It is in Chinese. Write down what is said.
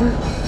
嗯。